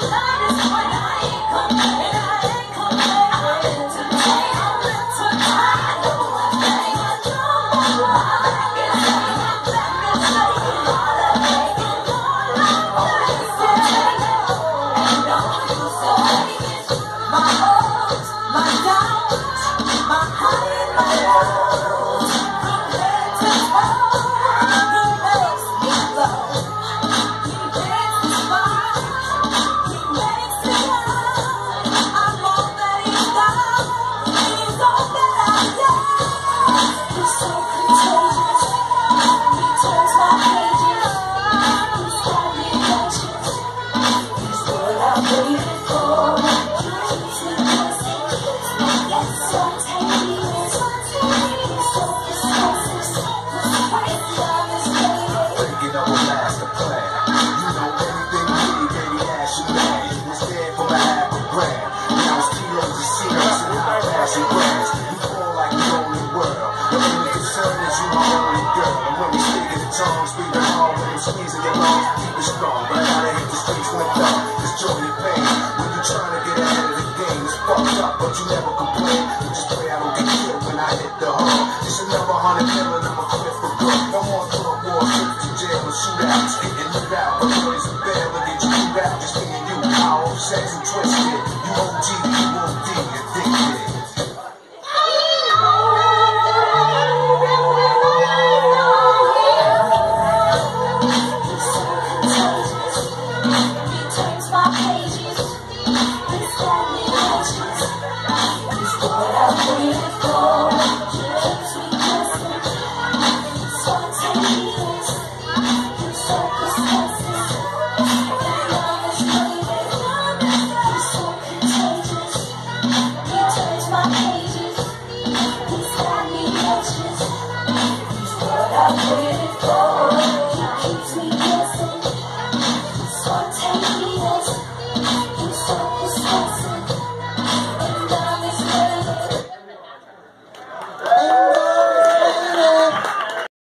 Love is what Thank you. and twist.